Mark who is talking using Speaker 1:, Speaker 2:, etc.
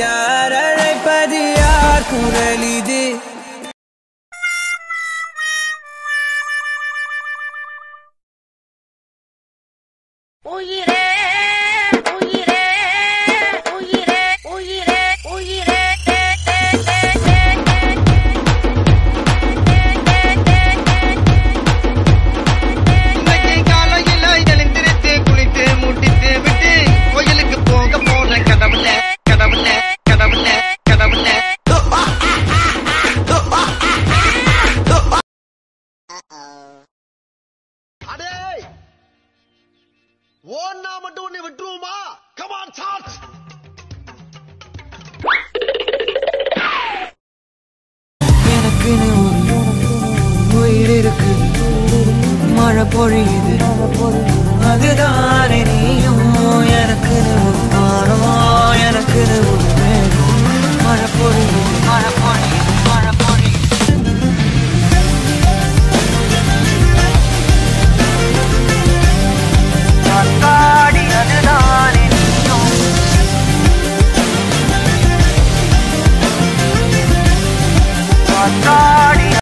Speaker 1: யார் அழைப்பது? யார் குரல் இது?
Speaker 2: உயிரே
Speaker 3: அடே! ஓன்னா மட்டும் உன்னை விட்டுருவோமா? கமான் சார்ஜ்
Speaker 1: எனக்குன்னு உயிர் இருக்கு. மழை பொழியுது. try.